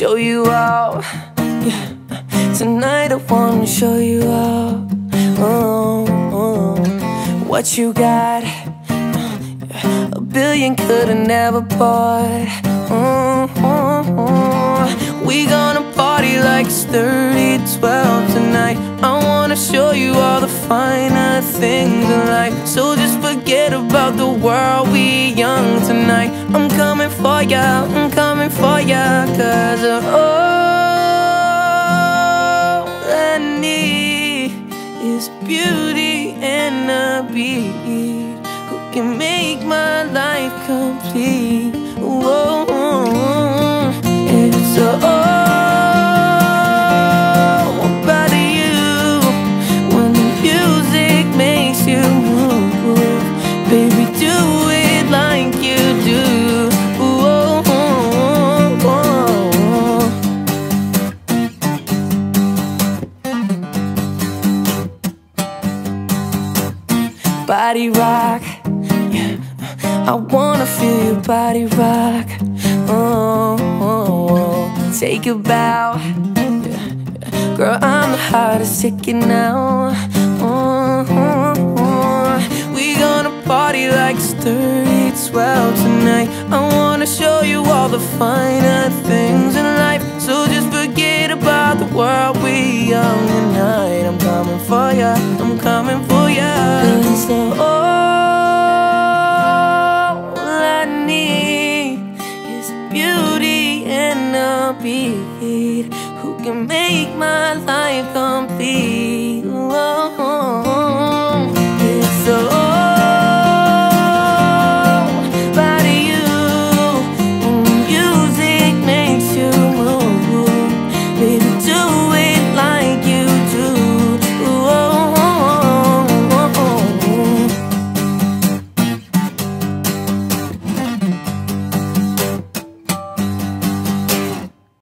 you out. Yeah. Tonight I wanna show you out. Oh, oh. What you got? A billion could've never bought. Oh, oh. We gonna party like it's 30 12 tonight. I wanna show you all the finer things in life. So just forget about the world, we young tonight. I'm coming for ya, I'm coming for ya, cause uh, all I need is beauty and a beat who can make my life complete. Body rock, yeah. I wanna feel your body rock. Oh, oh, oh. take a bow. Yeah. Girl, I'm the hottest ticket now. Oh, oh, oh. We gonna party like it's 30 12 tonight. I wanna show you all the finer things in life. Who can make my life complete.